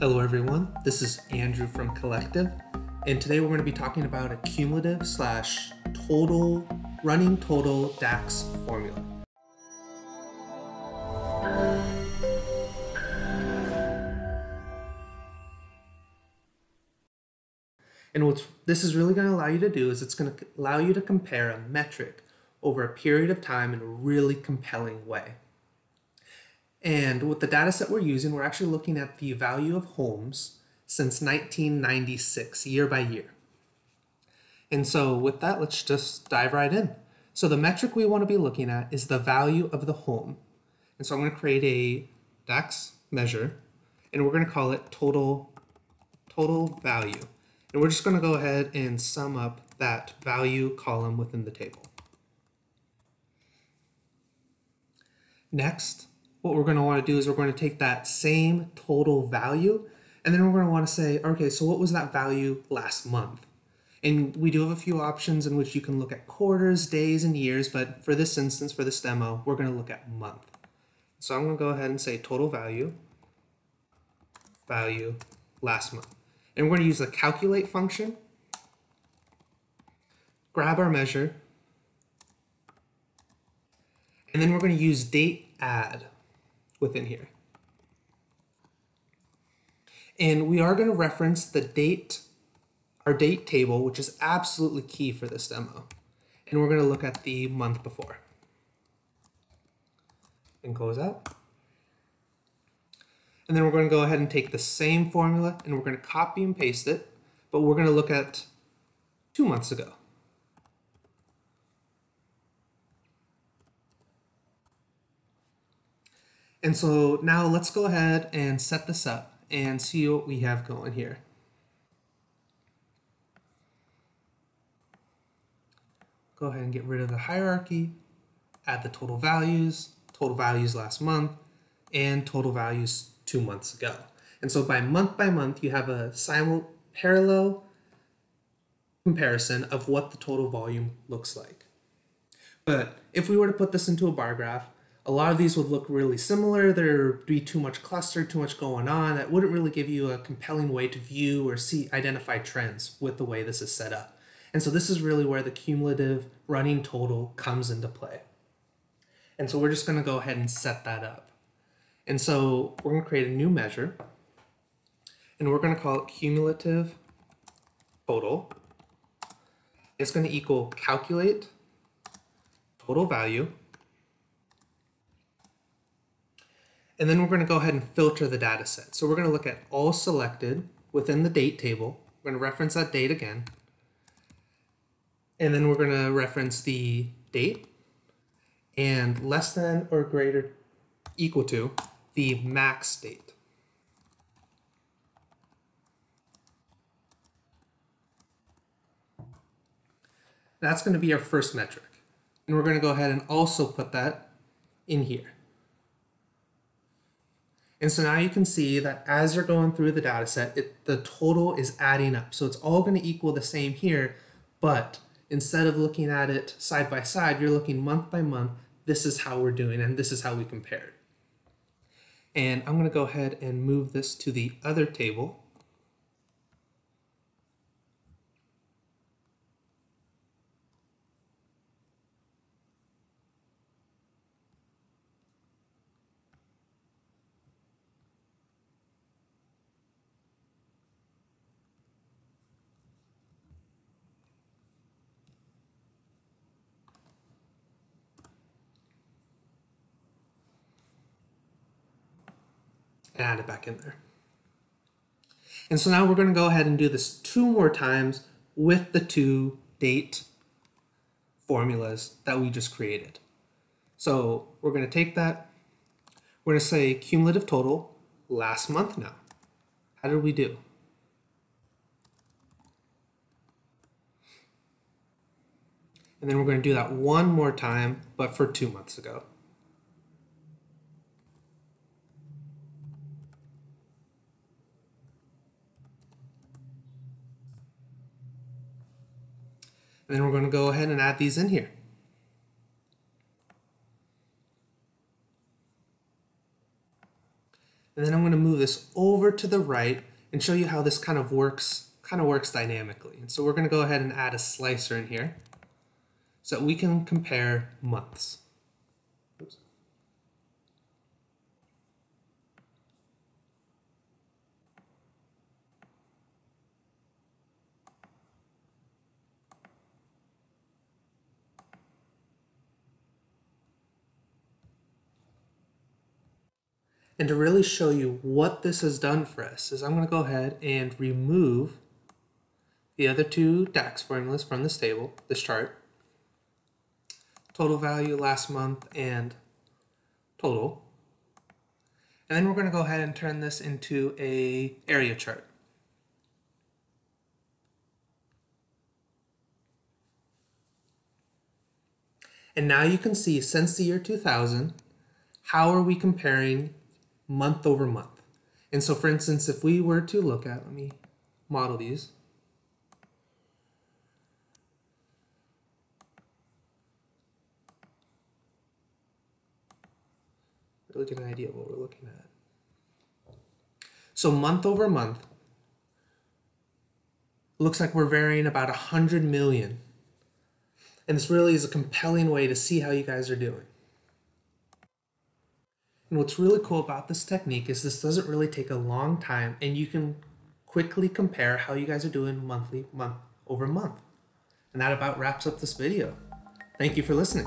Hello everyone, this is Andrew from Collectiv, and today we're going to be talking about a cumulative slash total running total DAX formula. And what this is really going to allow you to do is it's going to allow you to compare a metric over a period of time in a really compelling way. And with the data set we're using, we're actually looking at the value of homes since 1996, year by year. And so with that, let's just dive right in. So the metric we want to be looking at is the value of the home. And so I'm going to create a DAX measure, and we're going to call it total, total value. And we're just going to go ahead and sum up that value column within the table. Next, what we're going to want to do is we're going to take that same total value and then we're going to want to say, okay, so what was that value last month? And we do have a few options in which you can look at quarters, days, and years, but for this instance, for this demo, we're going to look at month. So I'm going to go ahead and say total value, value last month. And we're going to use the calculate function, grab our measure, and then we're going to use date add within here. And we are going to reference the date, our date table, which is absolutely key for this demo. And we're going to look at the month before. And close out. And then we're going to go ahead and take the same formula and we're going to copy and paste it, but we're going to look at two months ago. And so now let's go ahead and set this up and see what we have going here. Go ahead and get rid of the hierarchy, add the total values, total values last month, and total values two months ago. And so by month by month, you have a simul parallel comparison of what the total volume looks like. But if we were to put this into a bar graph, a lot of these would look really similar. There'd be too much cluster, too much going on. That wouldn't really give you a compelling way to view or see identify trends with the way this is set up. And so this is really where the cumulative running total comes into play. And so we're just going to go ahead and set that up. And so we're going to create a new measure. And we're going to call it cumulative total. It's going to equal calculate total value And then we're going to go ahead and filter the data set. So we're going to look at all selected within the date table. We're going to reference that date again. And then we're going to reference the date and less than or greater equal to the max date. That's going to be our first metric. And we're going to go ahead and also put that in here. And so now you can see that as you're going through the data set, it, the total is adding up. So it's all going to equal the same here, but instead of looking at it side by side, you're looking month by month. This is how we're doing, and this is how we compared. And I'm going to go ahead and move this to the other table. And add it back in there. And so now we're going to go ahead and do this two more times with the two date formulas that we just created. So we're going to take that, we're going to say cumulative total last month now. How did we do? And then we're going to do that one more time, but for two months ago. And then we're going to go ahead and add these in here. And then I'm going to move this over to the right and show you how this kind of works, kind of works dynamically. And so we're going to go ahead and add a slicer in here so we can compare months. And to really show you what this has done for us is I'm going to go ahead and remove the other two DAX formulas from this table, this chart. Total value last month and total. And then we're going to go ahead and turn this into a area chart. And now you can see since the year 2000, how are we comparing month over month. And so for instance, if we were to look at, let me model these. Really get an idea of what we're looking at. So month over month, looks like we're varying about 100 million. And this really is a compelling way to see how you guys are doing. And what's really cool about this technique is this doesn't really take a long time and you can quickly compare how you guys are doing monthly, month over month. And that about wraps up this video. Thank you for listening.